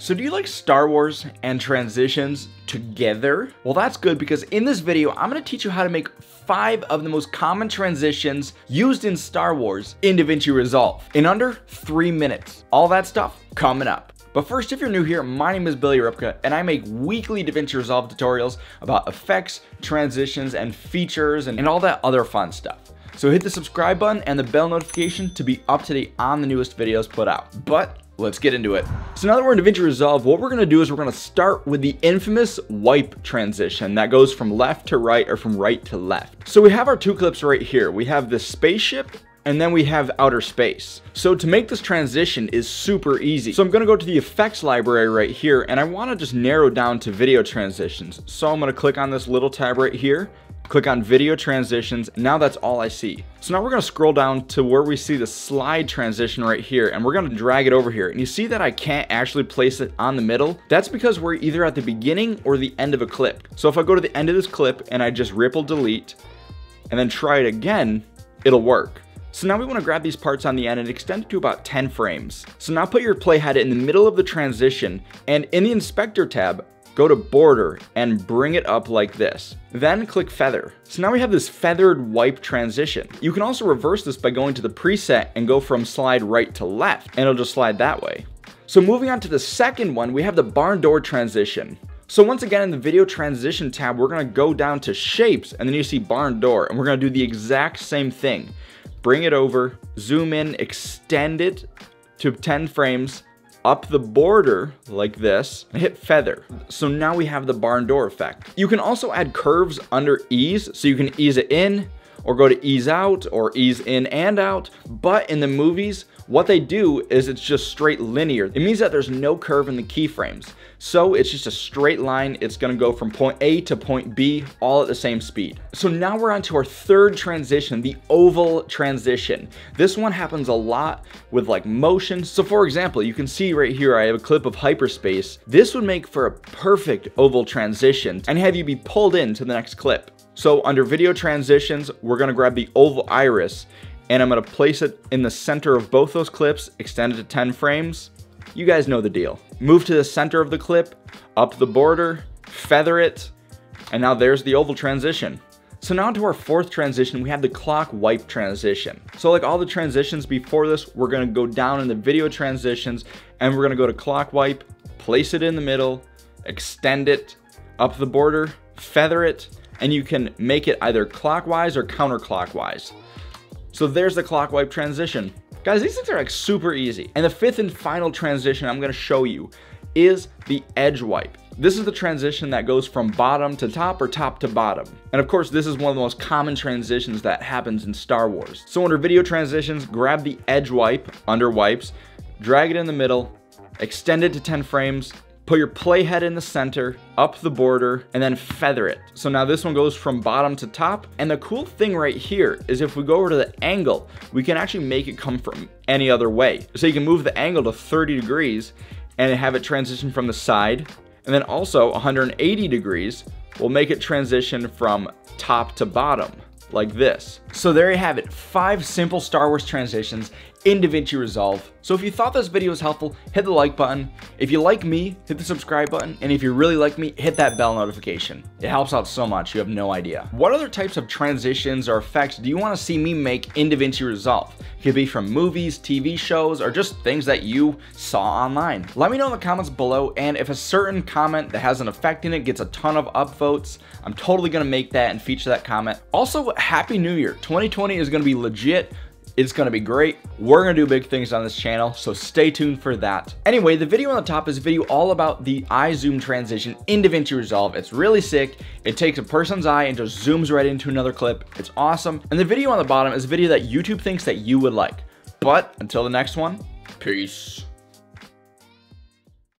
So do you like Star Wars and transitions together? Well, that's good because in this video, I'm gonna teach you how to make five of the most common transitions used in Star Wars in DaVinci Resolve in under three minutes. All that stuff coming up. But first, if you're new here, my name is Billy Rybka, and I make weekly DaVinci Resolve tutorials about effects, transitions, and features, and, and all that other fun stuff. So hit the subscribe button and the bell notification to be up to date on the newest videos put out. But let's get into it. So now that we're in DaVinci Resolve, what we're gonna do is we're gonna start with the infamous wipe transition that goes from left to right or from right to left. So we have our two clips right here. We have the spaceship and then we have outer space. So to make this transition is super easy. So I'm gonna go to the effects library right here and I wanna just narrow down to video transitions. So I'm gonna click on this little tab right here click on video transitions. Now that's all I see. So now we're gonna scroll down to where we see the slide transition right here and we're gonna drag it over here. And you see that I can't actually place it on the middle? That's because we're either at the beginning or the end of a clip. So if I go to the end of this clip and I just ripple delete and then try it again, it'll work. So now we want to grab these parts on the end and extend it to about 10 frames. So now put your playhead in the middle of the transition and in the inspector tab, go to border and bring it up like this. Then click feather. So now we have this feathered wipe transition. You can also reverse this by going to the preset and go from slide right to left and it'll just slide that way. So moving on to the second one, we have the barn door transition. So once again in the video transition tab, we're gonna go down to shapes and then you see barn door and we're gonna do the exact same thing. Bring it over, zoom in, extend it to 10 frames, up the border like this, hit feather. So now we have the barn door effect. You can also add curves under ease, so you can ease it in, or go to ease out, or ease in and out. But in the movies, what they do is it's just straight linear. It means that there's no curve in the keyframes. So it's just a straight line. It's gonna go from point A to point B all at the same speed. So now we're on to our third transition, the oval transition. This one happens a lot with like motion. So for example, you can see right here, I have a clip of hyperspace. This would make for a perfect oval transition and have you be pulled into the next clip. So under video transitions, we're gonna grab the oval iris and I'm gonna place it in the center of both those clips, extend it to 10 frames. You guys know the deal. Move to the center of the clip, up the border, feather it, and now there's the oval transition. So now to our fourth transition, we have the clock wipe transition. So like all the transitions before this, we're gonna go down in the video transitions and we're gonna go to clock wipe, place it in the middle, extend it, up the border, feather it, and you can make it either clockwise or counterclockwise. So there's the clock wipe transition. Guys, these things are like super easy. And the fifth and final transition I'm gonna show you is the edge wipe. This is the transition that goes from bottom to top or top to bottom. And of course, this is one of the most common transitions that happens in Star Wars. So under video transitions, grab the edge wipe under wipes, drag it in the middle, extend it to 10 frames, Put your playhead in the center, up the border, and then feather it. So now this one goes from bottom to top. And the cool thing right here is if we go over to the angle, we can actually make it come from any other way. So you can move the angle to 30 degrees and have it transition from the side. And then also 180 degrees will make it transition from top to bottom like this. So there you have it, five simple Star Wars transitions in DaVinci Resolve. So if you thought this video was helpful, hit the like button. If you like me, hit the subscribe button. And if you really like me, hit that bell notification. It helps out so much, you have no idea. What other types of transitions or effects do you want to see me make in DaVinci Resolve? It could be from movies, TV shows, or just things that you saw online. Let me know in the comments below, and if a certain comment that has an effect in it gets a ton of upvotes, I'm totally gonna make that and feature that comment. Also, Happy New Year. 2020 is gonna be legit. It's gonna be great. We're gonna do big things on this channel, so stay tuned for that. Anyway, the video on the top is a video all about the eye zoom transition in DaVinci Resolve. It's really sick. It takes a person's eye and just zooms right into another clip. It's awesome. And the video on the bottom is a video that YouTube thinks that you would like. But until the next one, peace.